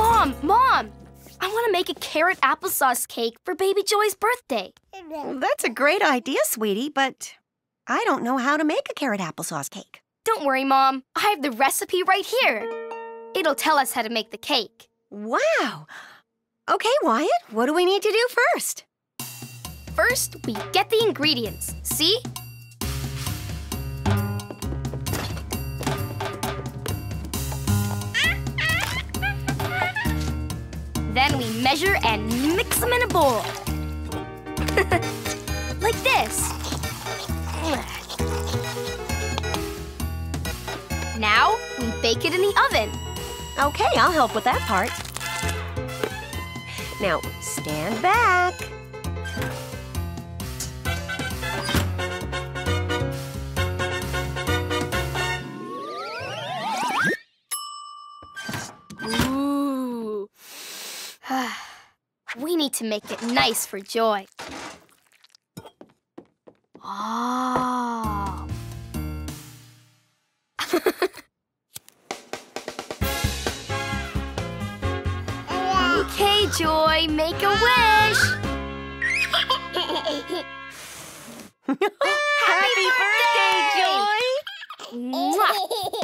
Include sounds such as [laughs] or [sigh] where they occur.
Mom, Mom! I want to make a carrot applesauce cake for baby Joy's birthday. That's a great idea, sweetie, but I don't know how to make a carrot applesauce cake. Don't worry, Mom. I have the recipe right here. It'll tell us how to make the cake. Wow! Okay, Whyatt, what do we need to do first? First, we get the ingredients. See? We measure and mix them in a bowl. [laughs] like this. Now, we bake it in the oven. Okay, I'll help with that part. Now, stand back. We need to make it nice for Joy. Oh. [laughs] okay, Joy, make a wish. [laughs] Happy birthday, Joy! Mwah. [laughs]